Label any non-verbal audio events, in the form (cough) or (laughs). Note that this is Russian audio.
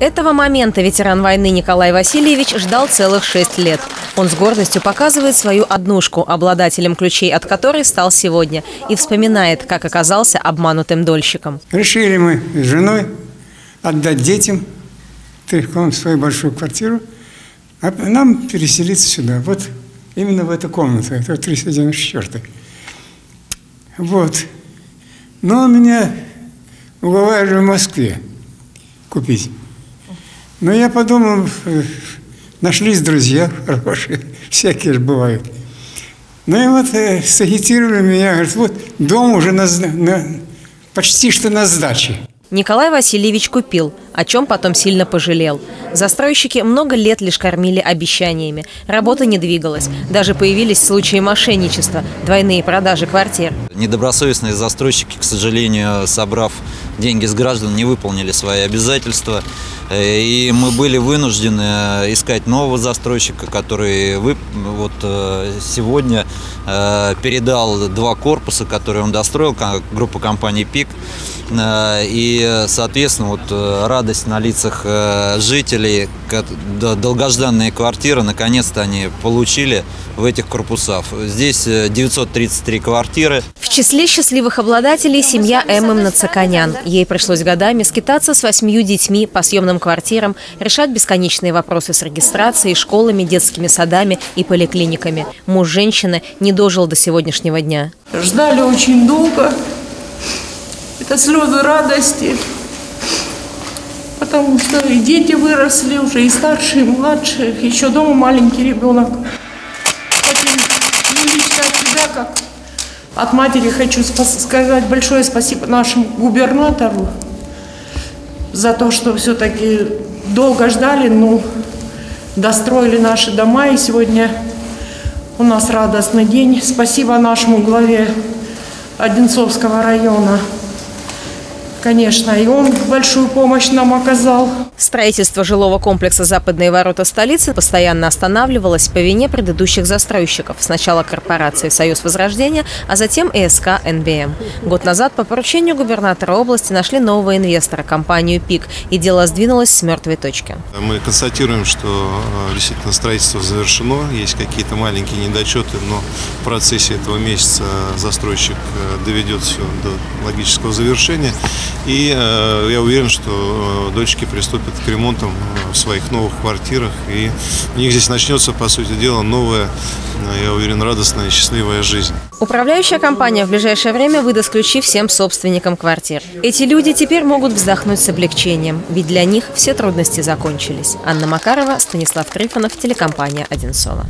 Этого момента ветеран войны Николай Васильевич ждал целых шесть лет. Он с гордостью показывает свою однушку, обладателем ключей от которой стал сегодня, и вспоминает, как оказался обманутым дольщиком. Решили мы с женой отдать детям трехкомнатную свою большую квартиру, а нам переселиться сюда. Вот именно в эту комнату, это 394. Вот. Но меня уговаривали в Москве купить. Но я подумал, э, нашлись друзья хорошие, (laughs) всякие же бывают. Ну и вот э, сагитировали меня, говорят, вот дом уже на, на, почти что на сдаче. Николай Васильевич купил, о чем потом сильно пожалел. Застройщики много лет лишь кормили обещаниями. Работа не двигалась. Даже появились случаи мошенничества, двойные продажи квартир. Недобросовестные застройщики, к сожалению, собрав деньги с граждан, не выполнили свои обязательства. Э, и мы были вынуждены искать нового застройщика, который вот э, сегодня э, передал два корпуса, которые он достроил, группа компании «Пик». Э, и, соответственно, вот э, радость на лицах э, жителей, долгожданные квартиры, наконец-то они получили в этих корпусах. Здесь 933 квартиры. В числе счастливых обладателей семья Эммы Нацаканян. Ей пришлось годами скитаться с восьмью детьми по съемным квартирам, решать бесконечные вопросы с регистрацией, школами, детскими садами и поликлиниками. Муж женщины не дожил до сегодняшнего дня. Ждали очень долго, это слезы радости, потому что и дети выросли уже, и старшие, и младшие, еще дома маленький ребенок. Ну, от себя, как от матери хочу сказать большое спасибо нашему губернатору за то, что все-таки долго ждали, но достроили наши дома, и сегодня у нас радостный день. Спасибо нашему главе Одинцовского района Конечно, и он большую помощь нам оказал. Строительство жилого комплекса «Западные ворота столицы» постоянно останавливалось по вине предыдущих застройщиков. Сначала корпорации «Союз Возрождения», а затем ЭСК «НБМ». Год назад по поручению губернатора области нашли нового инвестора – компанию «ПИК», и дело сдвинулось с мертвой точки. Мы констатируем, что э, действительно строительство завершено, есть какие-то маленькие недочеты, но в процессе этого месяца застройщик э, доведет все до логического завершения. И э, я уверен, что э, дочки приступят к ремонтам э, в своих новых квартирах. И у них здесь начнется, по сути дела, новая, э, я уверен, радостная и счастливая жизнь. Управляющая компания в ближайшее время выдаст ключи всем собственникам квартир. Эти люди теперь могут вздохнуть с облегчением, ведь для них все трудности закончились. Анна Макарова, Станислав Трифонов, телекомпания «Одинцова».